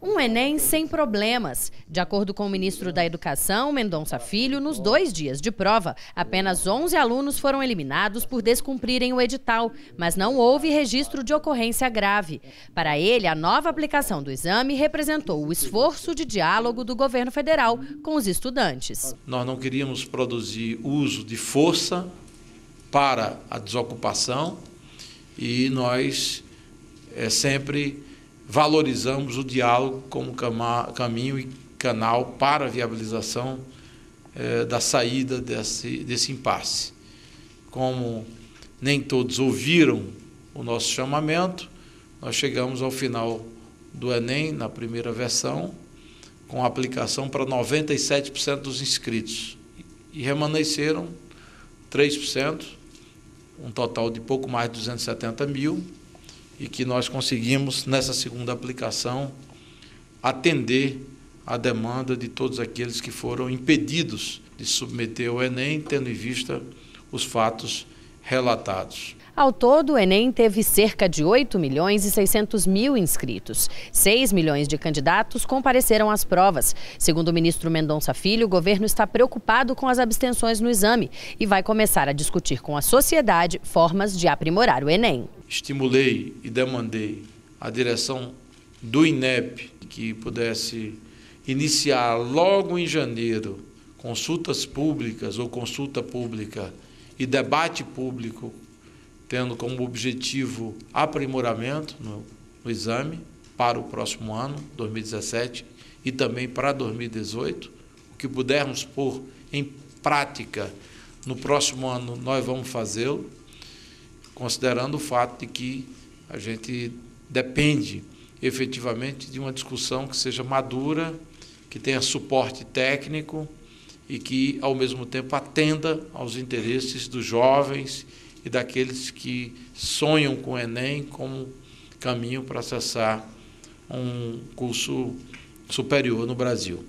Um Enem sem problemas. De acordo com o ministro da Educação, Mendonça Filho, nos dois dias de prova, apenas 11 alunos foram eliminados por descumprirem o edital, mas não houve registro de ocorrência grave. Para ele, a nova aplicação do exame representou o esforço de diálogo do governo federal com os estudantes. Nós não queríamos produzir uso de força para a desocupação e nós é, sempre valorizamos o diálogo como caminho e canal para a viabilização eh, da saída desse, desse impasse. Como nem todos ouviram o nosso chamamento, nós chegamos ao final do Enem, na primeira versão, com aplicação para 97% dos inscritos. E remanesceram 3%, um total de pouco mais de 270 mil, e que nós conseguimos, nessa segunda aplicação, atender a demanda de todos aqueles que foram impedidos de submeter o Enem, tendo em vista os fatos relatados. Ao todo, o Enem teve cerca de 8 milhões e 600 mil inscritos. 6 milhões de candidatos compareceram às provas. Segundo o ministro Mendonça Filho, o governo está preocupado com as abstenções no exame e vai começar a discutir com a sociedade formas de aprimorar o Enem. Estimulei e demandei a direção do INEP que pudesse iniciar logo em janeiro consultas públicas ou consulta pública e debate público tendo como objetivo aprimoramento no, no exame para o próximo ano, 2017, e também para 2018. O que pudermos pôr em prática no próximo ano, nós vamos fazê-lo, considerando o fato de que a gente depende efetivamente de uma discussão que seja madura, que tenha suporte técnico e que, ao mesmo tempo, atenda aos interesses dos jovens e daqueles que sonham com o Enem como caminho para acessar um curso superior no Brasil.